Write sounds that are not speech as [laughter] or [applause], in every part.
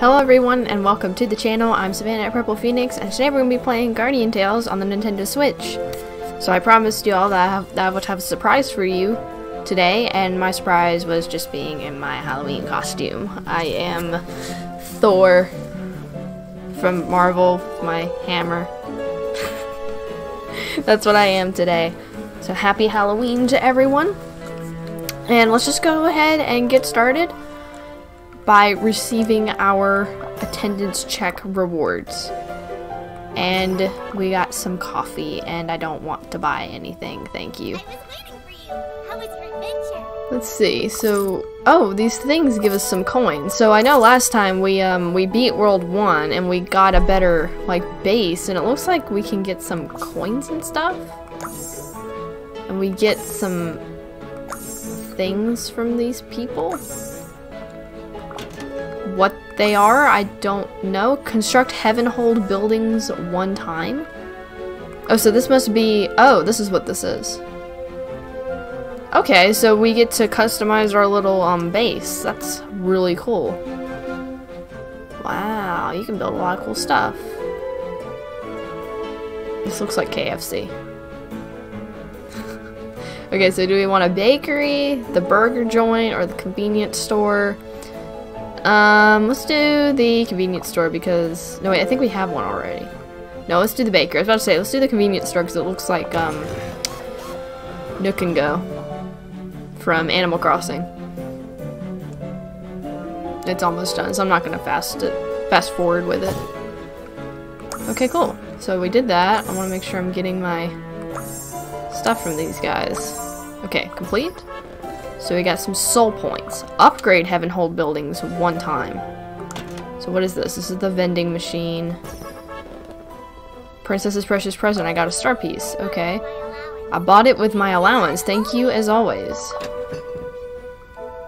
Hello everyone and welcome to the channel. I'm Savannah at Purple Phoenix and today we're going to be playing Guardian Tales on the Nintendo Switch. So I promised you all that I, have, that I would have a surprise for you today and my surprise was just being in my Halloween costume. I am Thor from Marvel, my hammer. [laughs] That's what I am today. So happy Halloween to everyone. And let's just go ahead and get started by receiving our attendance check rewards. And we got some coffee, and I don't want to buy anything, thank you. Let's see, so, oh, these things give us some coins. So I know last time we, um, we beat World 1, and we got a better, like, base, and it looks like we can get some coins and stuff. And we get some things from these people what they are, I don't know. Construct heaven hold buildings one time. Oh, so this must be... Oh, this is what this is. Okay, so we get to customize our little um, base. That's really cool. Wow, you can build a lot of cool stuff. This looks like KFC. [laughs] okay, so do we want a bakery, the burger joint, or the convenience store? Um, let's do the convenience store because... No, wait, I think we have one already. No, let's do the baker. I was about to say, let's do the convenience store because it looks like, um, Nook and Go from Animal Crossing. It's almost done, so I'm not to fast it, fast forward with it. Okay, cool. So we did that. I want to make sure I'm getting my stuff from these guys. Okay, complete. So we got some soul points. Upgrade Heaven Hold buildings one time. So what is this? This is the vending machine. Princess's Precious Present. I got a star piece. Okay. I bought it with my allowance. Thank you as always.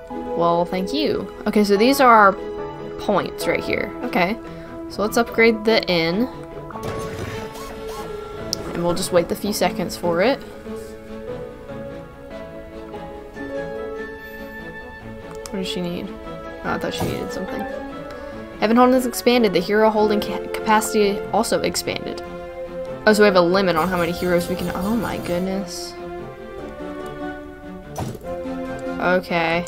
Well, thank you. Okay, so these are our points right here. Okay. So let's upgrade the inn. And we'll just wait the few seconds for it. What does she need? Oh, I thought she needed something. Heaven Hold has expanded. The hero holding ca capacity also expanded. Oh, so we have a limit on how many heroes we can- Oh my goodness. Okay.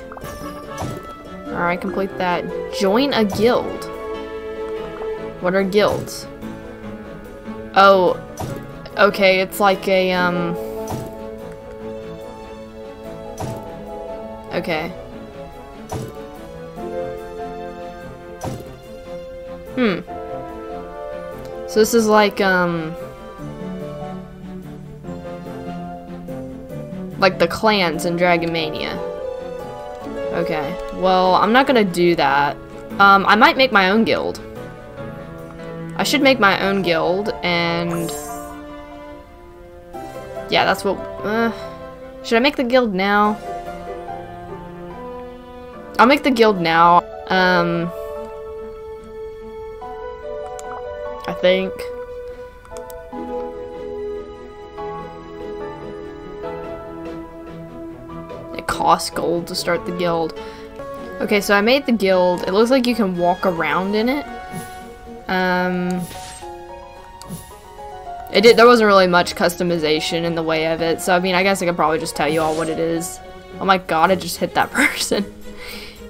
Alright, complete that. Join a guild. What are guilds? Oh, okay, it's like a, um... Okay. Hmm. So this is like, um... Like the clans in Dragon Mania. Okay. Well, I'm not gonna do that. Um, I might make my own guild. I should make my own guild, and... Yeah, that's what... Uh, should I make the guild now? I'll make the guild now. Um... I think. It costs gold to start the guild. Okay, so I made the guild. It looks like you can walk around in it. Um, it did. There wasn't really much customization in the way of it, so I mean, I guess I could probably just tell you all what it is. Oh my god, I just hit that [laughs] person.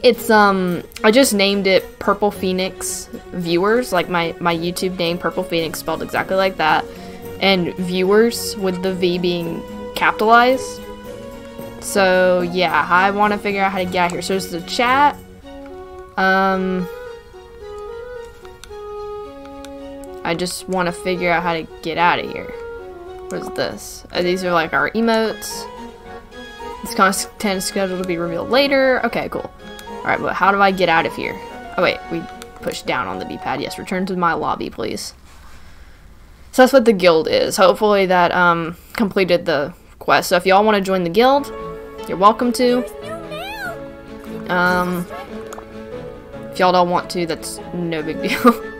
It's, um, I just named it Purple Phoenix Viewers, like my, my YouTube name, Purple Phoenix, spelled exactly like that. And Viewers, with the V being capitalized. So, yeah, I want to figure out how to get out here. So, there's the chat. Um, I just want to figure out how to get out of here. What is this? Uh, these are like our emotes. This content is scheduled to be revealed later. Okay, cool. Alright, but how do I get out of here? Oh wait, we push down on the D-pad. Yes, return to my lobby, please. So that's what the guild is. Hopefully that um, completed the quest. So if y'all want to join the guild, you're welcome to. Um, if y'all don't want to, that's no big [laughs] deal.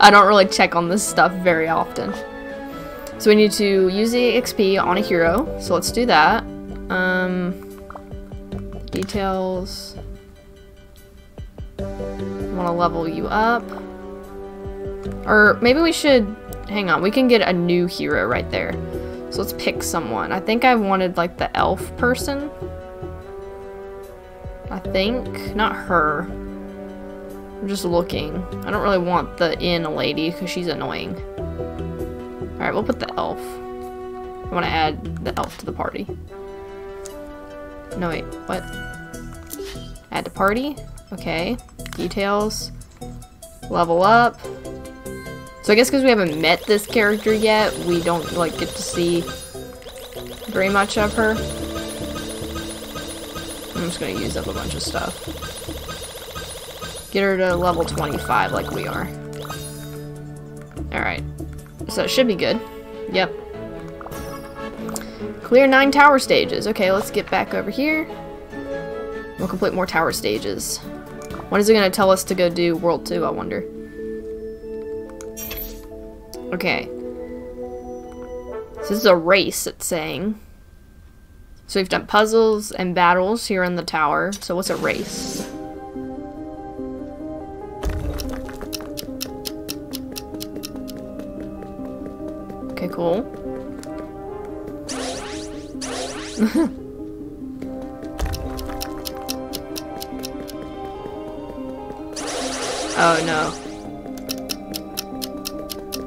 I don't really check on this stuff very often. So we need to use the XP on a hero. So let's do that. Um, details. Want to level you up. Or maybe we should... Hang on, we can get a new hero right there. So let's pick someone. I think I wanted like the elf person. I think. Not her. I'm just looking. I don't really want the inn lady because she's annoying. Alright, we'll put the elf. I want to add the elf to the party. No, wait. What? Add to party? Okay. Details. Level up. So I guess because we haven't met this character yet, we don't like get to see very much of her. I'm just gonna use up a bunch of stuff. Get her to level 25 like we are. Alright. So it should be good. Yep. Clear nine tower stages. Okay, let's get back over here. We'll complete more tower stages. When is it going to tell us to go do World 2, I wonder? Okay. So this is a race, it's saying. So we've done puzzles and battles here in the tower. So what's a race? Okay, cool. [laughs] oh no.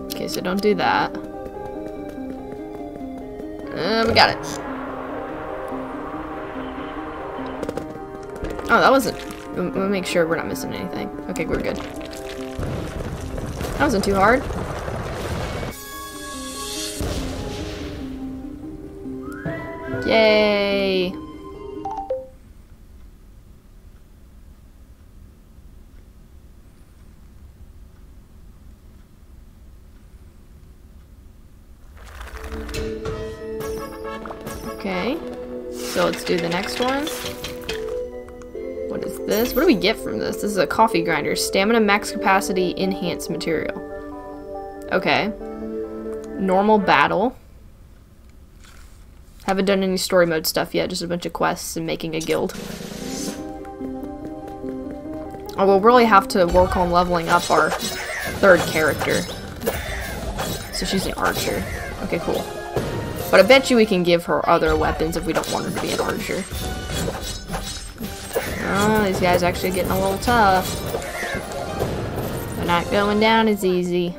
Okay, so don't do that. We got it. Oh, that wasn't... We'll make sure we're not missing anything. Okay, we're good. That wasn't too hard. Yay! Do the next one. What is this? What do we get from this? This is a coffee grinder. Stamina max capacity enhanced material. Okay. Normal battle. Haven't done any story mode stuff yet, just a bunch of quests and making a guild. Oh, we'll really have to work on leveling up our third character. So she's an archer. Okay, cool. But I bet you we can give her other weapons if we don't want her to be an archer. Oh, these guys are actually getting a little tough. They're not going down as easy.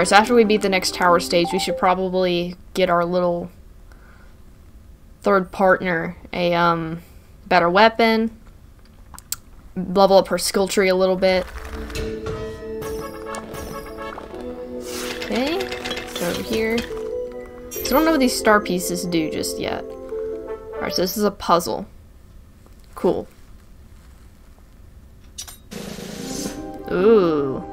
Alright, so after we beat the next tower stage, we should probably get our little third partner a um, better weapon, level up her skill tree a little bit. Okay, over here. So I don't know what these star pieces do just yet. Alright, so this is a puzzle. Cool. Ooh.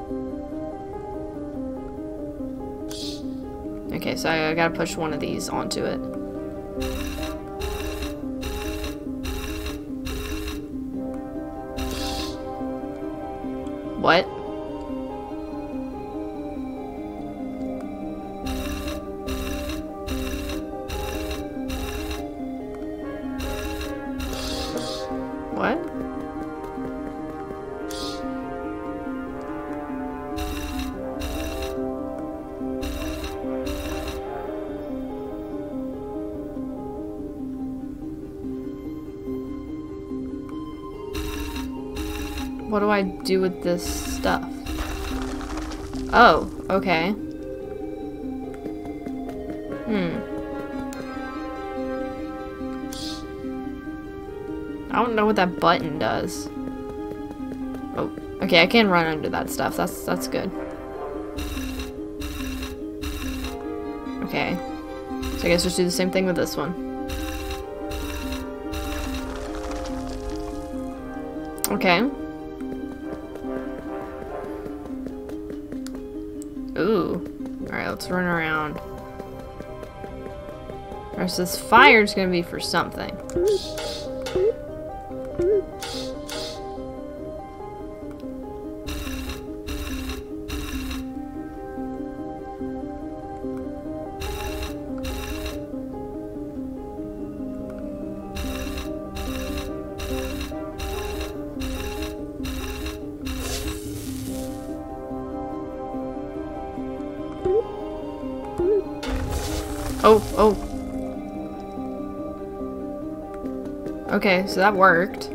Okay, so I, I gotta push one of these onto it. Do with this stuff? Oh, okay. Hmm. I don't know what that button does. Oh, okay, I can run under that stuff. That's that's good. Okay. So I guess just do the same thing with this one. Okay. Ooh. Alright, let's run around. So this fire's gonna be for something. So that worked.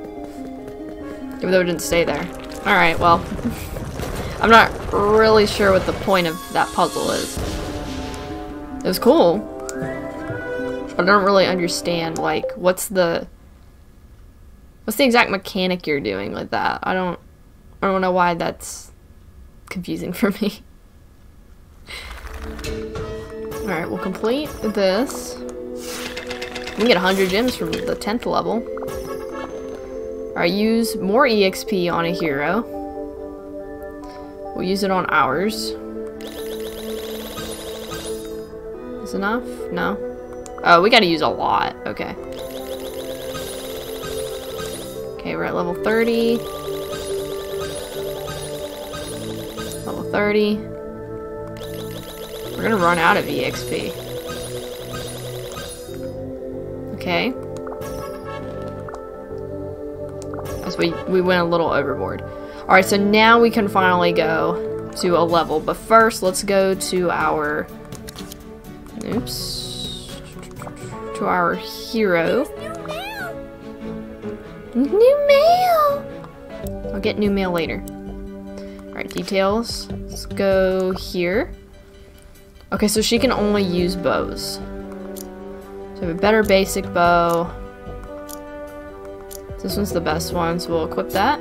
Even though it didn't stay there. Alright, well. I'm not really sure what the point of that puzzle is. It was cool. But I don't really understand, like, what's the... What's the exact mechanic you're doing with that? I don't... I don't know why that's confusing for me. [laughs] Alright, we'll complete this. We can get 100 gems from the 10th level. Alright, use more EXP on a hero. We'll use it on ours. Is enough? No? Oh, we gotta use a lot. Okay. Okay, we're at level 30. Level 30. We're gonna run out of EXP. Okay. We, we went a little overboard. Alright, so now we can finally go to a level. But first, let's go to our... Oops. To our hero. New mail! I'll get new mail later. Alright, details. Let's go here. Okay, so she can only use bows. So we have a better basic bow. This one's the best one, so we'll equip that.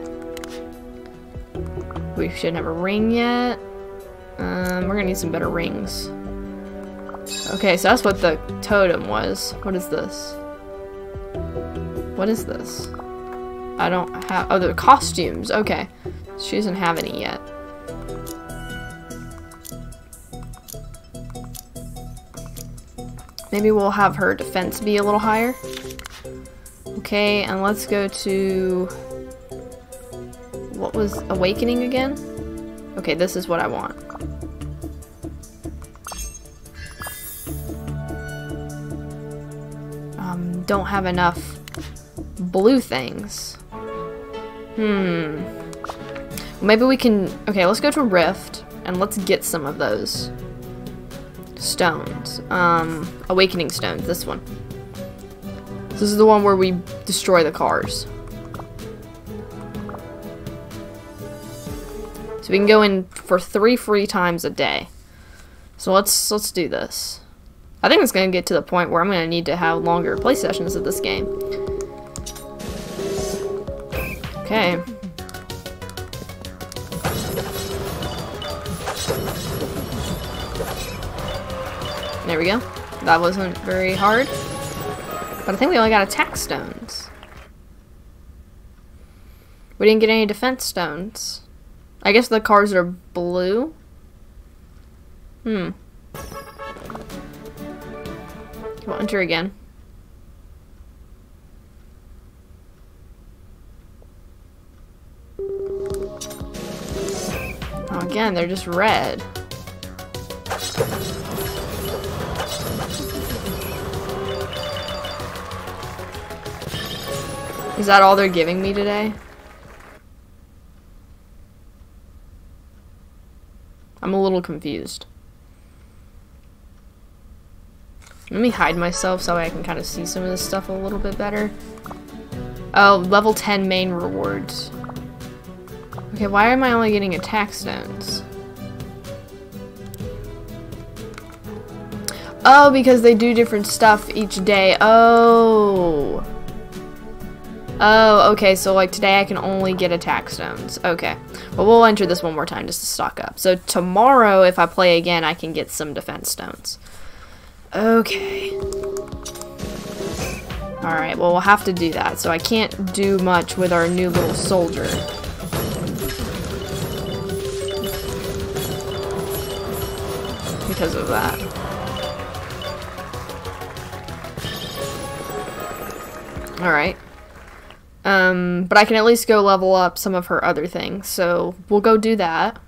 We shouldn't have a ring yet. Um, we're gonna need some better rings. Okay, so that's what the totem was. What is this? What is this? I don't have- oh, the costumes. Okay. She doesn't have any yet. Maybe we'll have her defense be a little higher. Okay, and let's go to... What was Awakening again? Okay, this is what I want. Um, don't have enough blue things. Hmm. Maybe we can... Okay, let's go to Rift, and let's get some of those stones. Um, awakening stones, this one. This is the one where we destroy the cars. So we can go in for three free times a day. So let's let's do this. I think it's gonna get to the point where I'm gonna need to have longer play sessions of this game. Okay. There we go. That wasn't very hard. But I think we only got attack stones. We didn't get any defense stones. I guess the cars are blue. Hmm. We'll enter again. Oh, again, they're just red. Is that all they're giving me today? I'm a little confused. Let me hide myself so I can kind of see some of this stuff a little bit better. Oh, level 10 main rewards. Okay, why am I only getting attack stones? Oh, because they do different stuff each day. Oh. Oh, okay, so like today I can only get attack stones. Okay. Well, we'll enter this one more time just to stock up. So tomorrow, if I play again, I can get some defense stones. Okay. Alright, well we'll have to do that. So I can't do much with our new little soldier. Because of that. Alright. Um, but I can at least go level up some of her other things. So we'll go do that.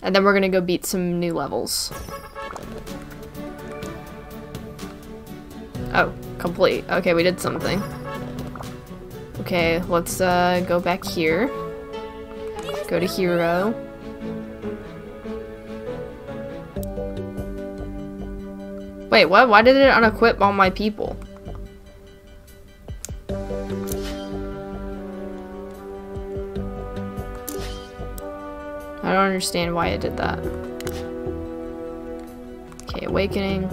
And then we're gonna go beat some new levels. Oh, complete. Okay, we did something. Okay, let's uh, go back here. Go to hero. Wait, what? Why did it unequip all my people? Understand why it did that. Okay, awakening.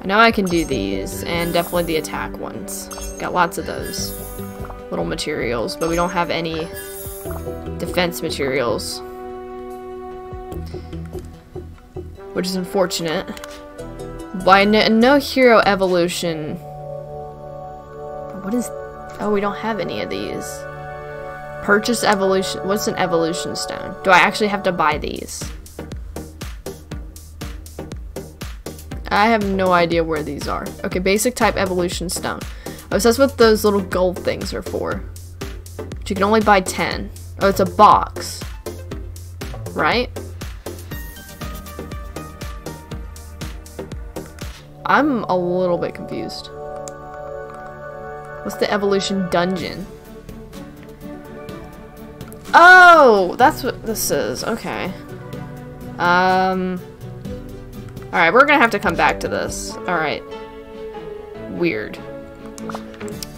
I know I can do these, and definitely the attack ones. Got lots of those little materials, but we don't have any defense materials. Which is unfortunate. By no, no hero evolution. What is... Oh, we don't have any of these. Purchase evolution. What's an evolution stone? Do I actually have to buy these? I have no idea where these are. Okay, basic type evolution stone. Oh, so that's what those little gold things are for. But you can only buy 10. Oh, it's a box. Right? I'm a little bit confused. What's the evolution dungeon? Oh, that's what this is. Okay. Um... Alright, we're gonna have to come back to this. Alright. Weird.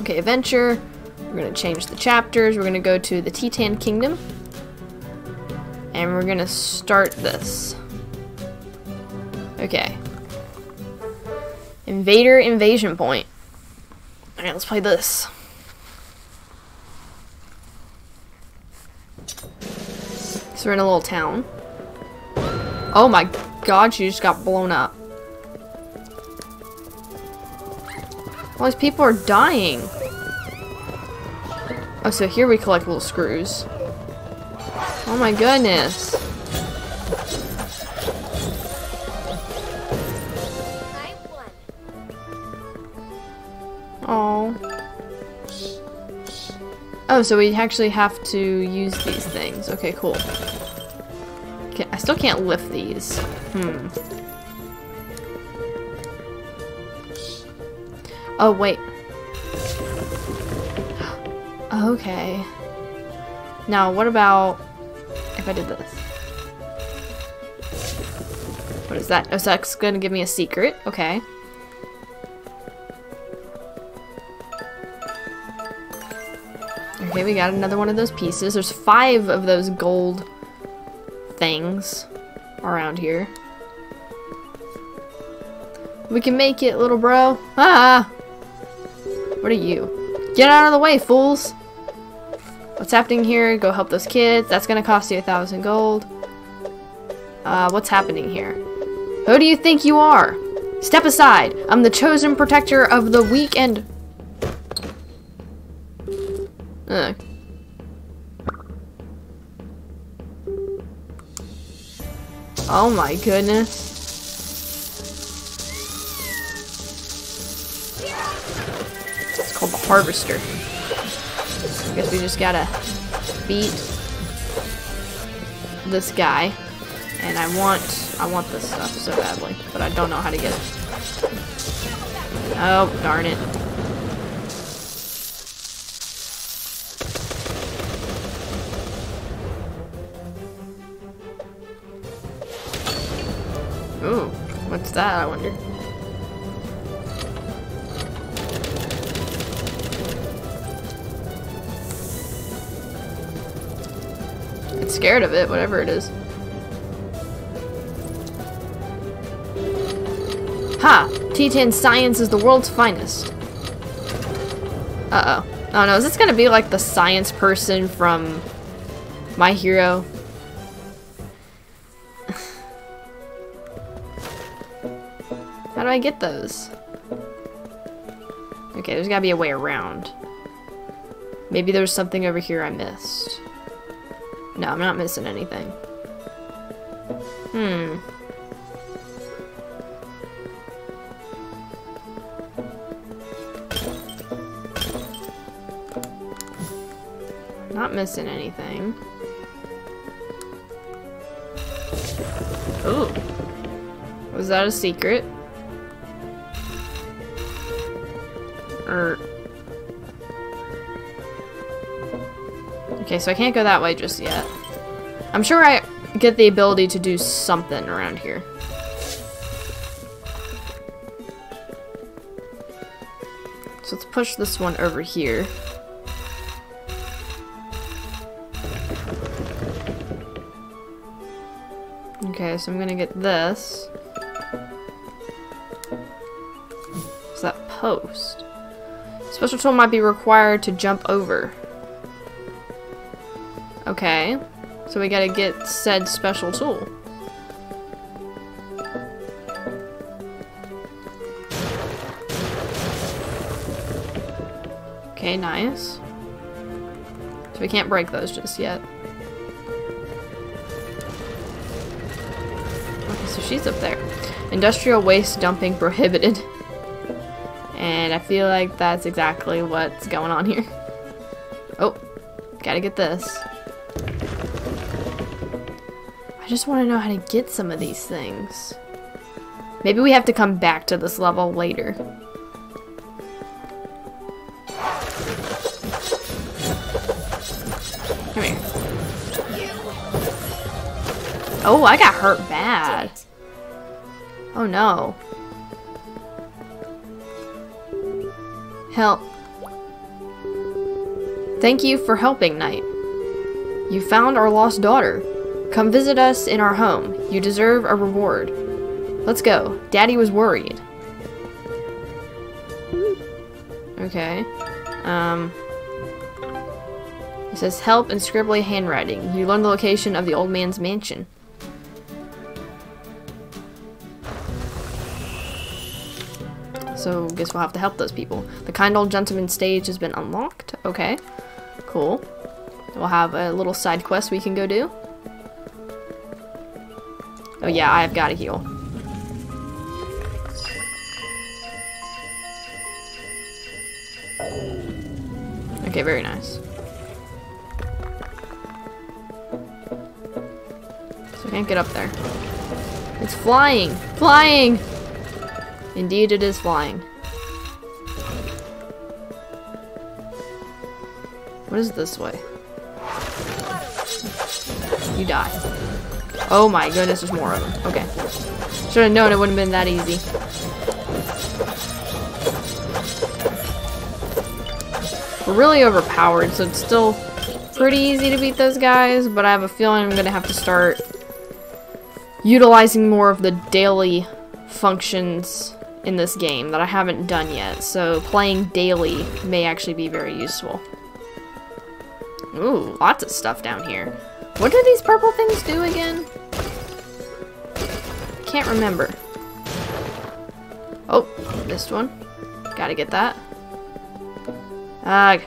Okay, adventure. We're gonna change the chapters. We're gonna go to the Titan Kingdom. And we're gonna start this. Okay. Invader Invasion Point. Alright, let's play this. So we're in a little town. Oh my god, she just got blown up. All these people are dying. Oh, so here we collect little screws. Oh my goodness. Oh, so we actually have to use these things. Okay, cool. I still can't lift these. Hmm. Oh, wait. [gasps] Okay. Now, what about if I did this? What is that? Oh, so that's gonna give me a secret. Okay. Okay, we got another one of those pieces. There's five of those gold things around here. We can make it, little bro. Ah! What are you? Get out of the way, fools! What's happening here? Go help those kids. That's gonna cost you a thousand gold. Uh, what's happening here? Who do you think you are? Step aside. I'm the chosen protector of the weak and... Ugh. Oh my goodness. It's called the Harvester. I guess we just gotta beat this guy. And I want I want this stuff so badly, but I don't know how to get it. Oh, darn it. What's that, I wonder? It's scared of it, whatever it is. Ha! Titan science is the world's finest. Uh-oh. Oh no, is this gonna be like the science person from My Hero? Do I get those? Okay, there's gotta be a way around. Maybe there's something over here I missed. No, I'm not missing anything. Hmm. Not missing anything. Ooh. Was that a secret? Okay, so I can't go that way just yet. I'm sure I get the ability to do something around here. So let's push this one over here. Okay, so I'm gonna get this. What's that post? Special tool might be required to jump over. Okay. So we gotta get said special tool. Okay, nice. So we can't break those just yet. Okay, so she's up there. Industrial waste dumping prohibited. [laughs] And I feel like that's exactly what's going on here. Oh, gotta get this. I just want to know how to get some of these things. Maybe we have to come back to this level later. Come here. Oh, I got hurt bad. Oh no. Help. Thank you for helping, Knight. You found our lost daughter. Come visit us in our home. You deserve a reward. Let's go. Daddy was worried. Okay. Um. It says help in scribbly handwriting. You learn the location of the old man's mansion. So, guess we'll have to help those people. The kind old gentleman stage has been unlocked. Okay. Cool. We'll have a little side quest we can go do. Oh yeah, I've got to heal. Okay, very nice. So I can't get up there. It's flying! Flying! Indeed it is flying. What is this way? You die. Oh my goodness, there's more of them. Okay. Should have known it wouldn't have been that easy. We're really overpowered, so it's still pretty easy to beat those guys, but I have a feeling I'm gonna have to start utilizing more of the daily functions in this game that I haven't done yet, so playing daily may actually be very useful. Ooh, lots of stuff down here. What do these purple things do again? Can't remember. Oh, missed one. Gotta get that. Ugh.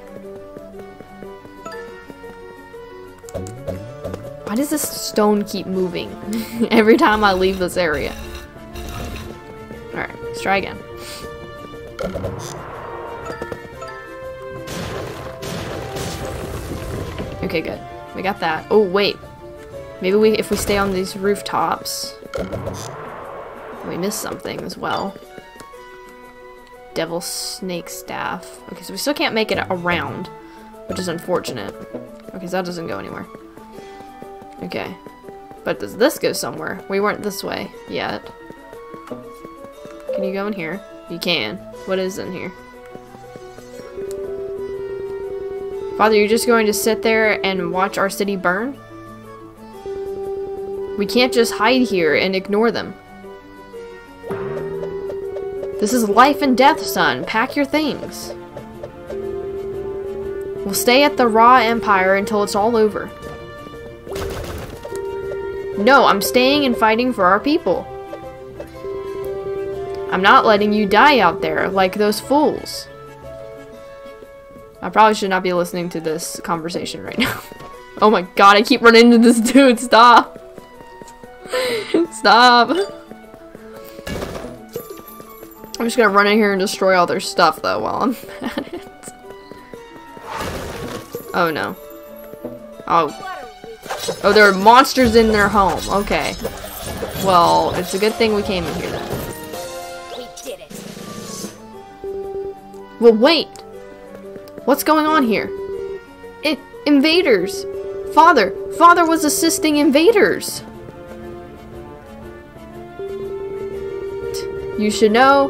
Why does this stone keep moving [laughs] every time I leave this area? Let's try again. Okay, good. We got that. Oh, wait. Maybe we, if we stay on these rooftops, we missed something as well. Devil Snake Staff. Okay, so we still can't make it around, which is unfortunate. Okay, so that doesn't go anywhere. Okay. But does this go somewhere? We weren't this way yet. Can you go in here? You can. What is in here? Father, you're just going to sit there and watch our city burn? We can't just hide here and ignore them. This is life and death, son. Pack your things. We'll stay at the Rah Empire until it's all over. No, I'm staying and fighting for our people. I'm not letting you die out there like those fools. I probably should not be listening to this conversation right now. [laughs] oh my god, I keep running into this [laughs] dude. Stop. [laughs] Stop. I'm just gonna run in here and destroy all their stuff though while I'm at it. Oh no. Oh. Oh, there are monsters in their home. Okay. Well, it's a good thing we came in here then. Well, wait. What's going on here? It invaders. Father, father was assisting invaders. You should know.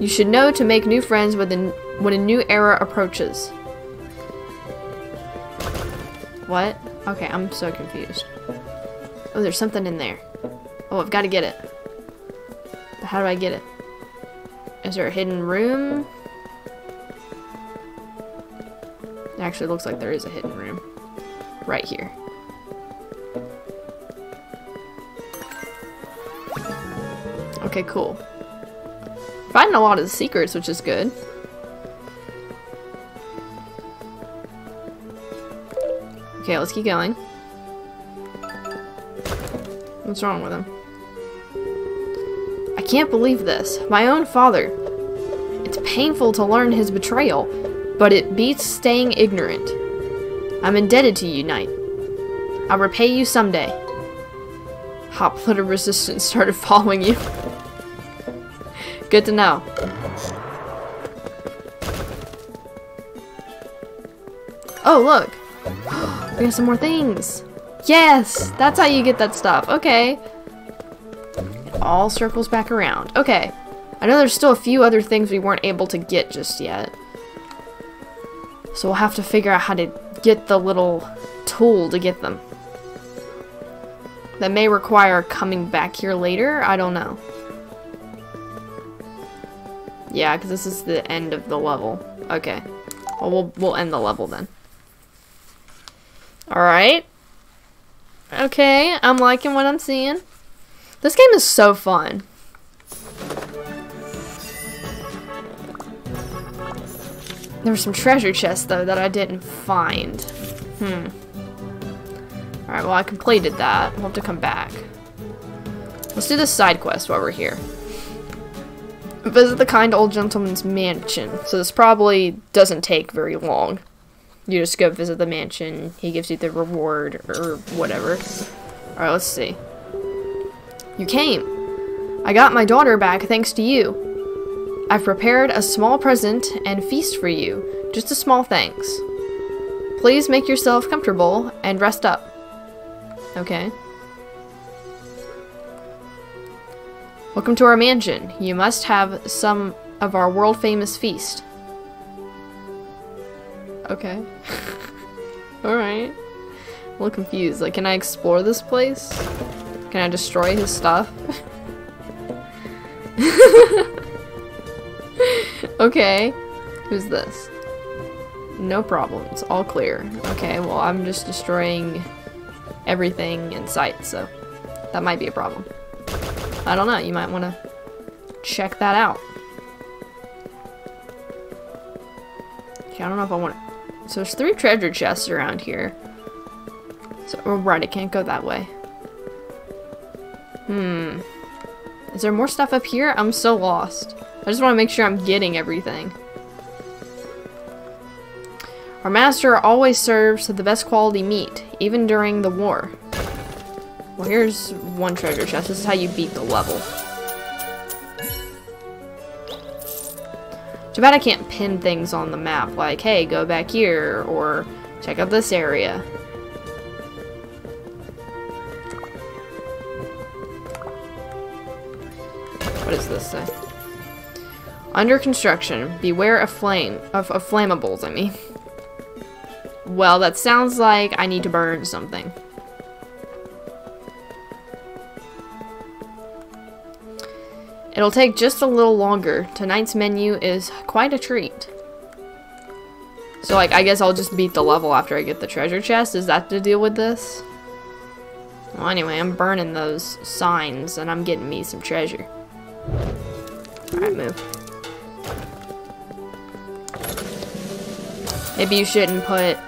You should know to make new friends when, when a new era approaches. What? Okay, I'm so confused. Oh, there's something in there. Oh, I've got to get it. But how do I get it? Is there a hidden room? Actually looks like there is a hidden room. Right here. Okay, cool. Finding a lot of the secrets, which is good. Okay, let's keep going. What's wrong with him? I can't believe this. My own father. It's painful to learn his betrayal, but it beats staying ignorant. I'm indebted to you, Knight. I'll repay you someday. Hoplitter Resistance started following you. Good to know. Oh, look. [gasps] We got some more things. Yes! That's how you get that stuff. Okay. It all circles back around. Okay. I know there's still a few other things we weren't able to get just yet. So we'll have to figure out how to get the little tool to get them. That may require coming back here later. I don't know. Yeah, because this is the end of the level. Okay. Well, we'll, we'll end the level then. Alright. Okay, I'm liking what I'm seeing. This game is so fun. There were some treasure chests, though, that I didn't find. Hmm. Alright, well, I completed that. We'll have to come back. Let's do this side quest while we're here. Visit the kind old gentleman's mansion. So this probably doesn't take very long. You just go visit the mansion. He gives you the reward or whatever. Alright, let's see. You came. I got my daughter back thanks to you. I've prepared a small present and feast for you. Just a small thanks. Please make yourself comfortable and rest up. Okay. Welcome to our mansion. You must have some of our world famous feast. Okay. [laughs] Alright. A little confused. Like, can I explore this place? Can I destroy his stuff? [laughs] [laughs] okay. Who's this? No problems. All clear. Okay, well, I'm just destroying everything in sight, so that might be a problem. I don't know. You might want to check that out. Okay, I don't know if I want to... So there's three treasure chests around here. So, oh, right, I can't go that way. Hmm. Is there more stuff up here? I'm so lost. I just want to make sure I'm getting everything. Our master always serves the best quality meat, even during the war. Well, here's one treasure chest. This is how you beat the level. Too bad I can't pin things on the map, like, hey, go back here, or check out this area. What does this say? Under construction. Beware of flame of, of flammables, I mean. Well, that sounds like I need to burn something. It'll take just a little longer. Tonight's menu is quite a treat. So, like, I guess I'll just beat the level after I get the treasure chest. Is that to deal with this? Well, anyway, I'm burning those signs, and I'm getting me some treasure. Alright, move. Maybe you shouldn't put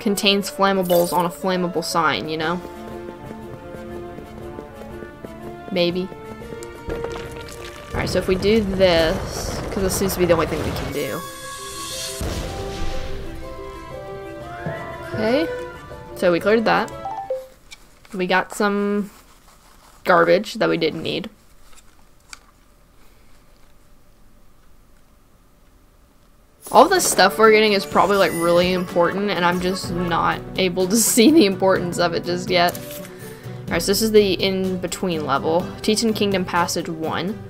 contains flammables on a flammable sign, you know? Maybe. Alright, so if we do this, because this seems to be the only thing we can do. Okay, so we cleared that. We got some garbage that we didn't need. All this stuff we're getting is probably like really important and I'm just not able to [laughs] see the importance of it just yet. Alright, so this is the in-between level. Teton Kingdom Passage 1.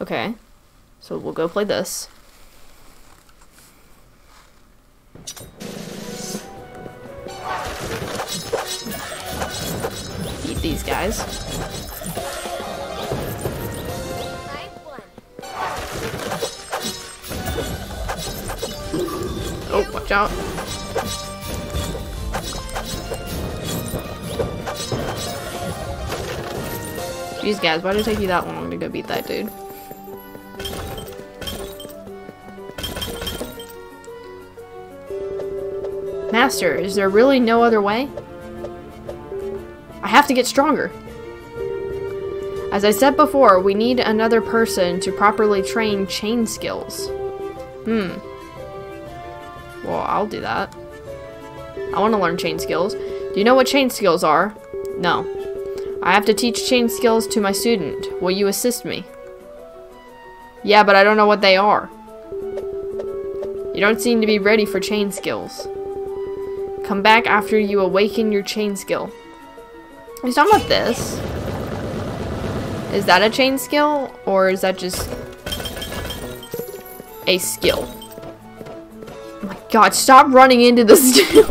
Okay. So we'll go play this. Beat these guys. Watch. Jeez, guys, why did it take you that long to go beat that dude? Master, is there really no other way? I have to get stronger. As I said before, we need another person to properly train chain skills. Hmm. I'll do that. I want to learn chain skills. Do you know what chain skills are? No. I have to teach chain skills to my student. Will you assist me? Yeah, but I don't know what they are. You don't seem to be ready for chain skills. Come back after you awaken your chain skill. He's talking about this. Is that a chain skill? Or is that just a skill? God, stop running into the skill.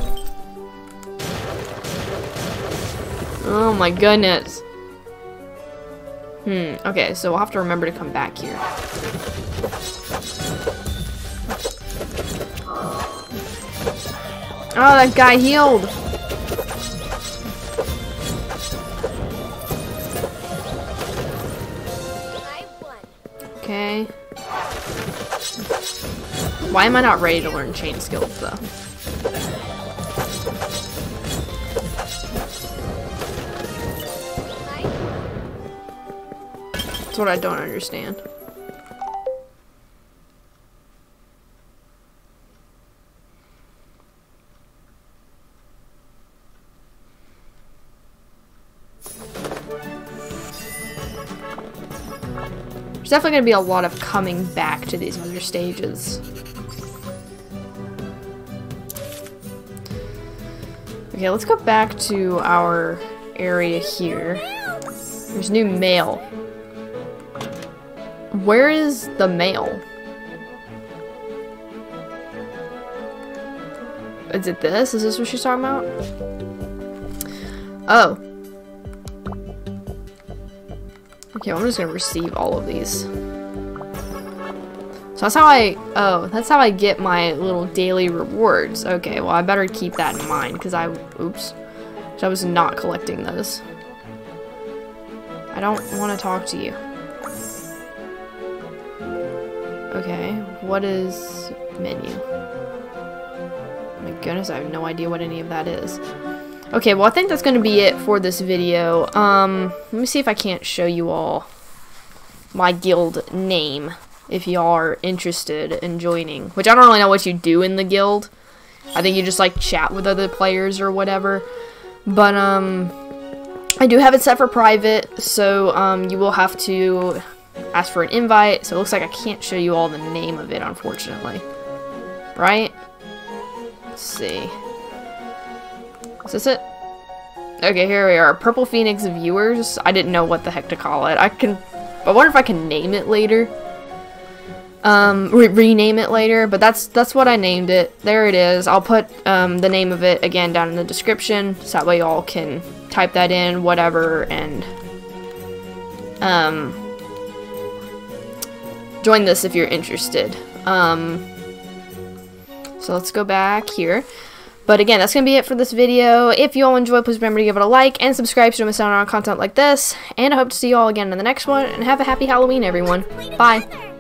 oh my goodness. Hmm, okay, so we'll have to remember to come back here. Oh, that guy healed. Why am I not ready to learn chain skills though? That's what I don't understand. There's definitely going to be a lot of coming back to these other stages. Okay, let's go back to our area here. There's new mail. Where is the mail? Is it this? Is this what she's talking about? Oh. Okay, I'm just gonna receive all of these. So that's how I, oh, that's how I get my little daily rewards. Okay, well I better keep that in mind because I, oops, I was not collecting those. I don't want to talk to you. Okay, what is menu? My goodness, I have no idea what any of that is. Okay, well I think that's going to be it for this video. Um, let me see if I can't show you all my guild name if y'all are interested in joining. Which I don't really know what you do in the guild. I think you just like chat with other players or whatever. But um I do have it set for private, so um you will have to ask for an invite. So it looks like I can't show you all the name of it unfortunately. Right? Let's see. Is this it? Okay, here we are. Purple Phoenix viewers. I didn't know what the heck to call it. I can I wonder if I can name it later um, re rename it later, but that's that's what I named it. There it is. I'll put um, the name of it again down in the description, so that way y'all can type that in, whatever, and um, join this if you're interested. Um, so let's go back here. But again, that's going to be it for this video. If you all enjoyed, please remember to give it a like and subscribe so you don't miss out on content like this. And I hope to see you all again in the next one. And have a happy Halloween, everyone. Bye.